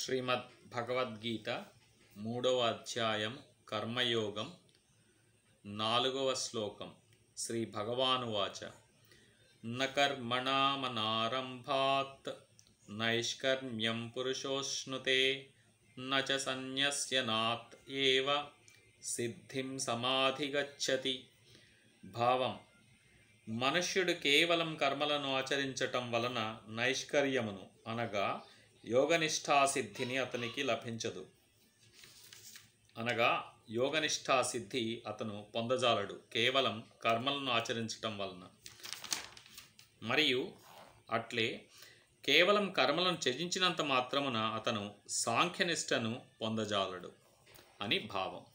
శ్రీమద్ భగవద్గీత మూడవ అధ్యాయం కర్మయోగం నాలుగవ శ్లోకం శ్రీ భగవానువాచ. న కర్మణామనారంభాత్ నైష్కర్మ్యం పురుషోష్ణుతే న చ సన్యస్యనాత్ ఏవ సిద్ధిం సమాధిగచ్చతి. భావం మనుష్యుడు కేవలం కర్మలను ఆచరించటం వలన నైష్కర్యమును అనగా యోగనిష్టాసిద్ధిని అతనికి లభించదు. అనగా యోగనిష్టాసిద్ధి అతను పొందజాలడు కేవలం కర్మలను ఆచరించటం వలన. మరియు అట్లే కేవలం కర్మలను త్యజించినంత మాత్రమున అతను సాంఖ్యనిష్టను పొందజాలడు అని భావం.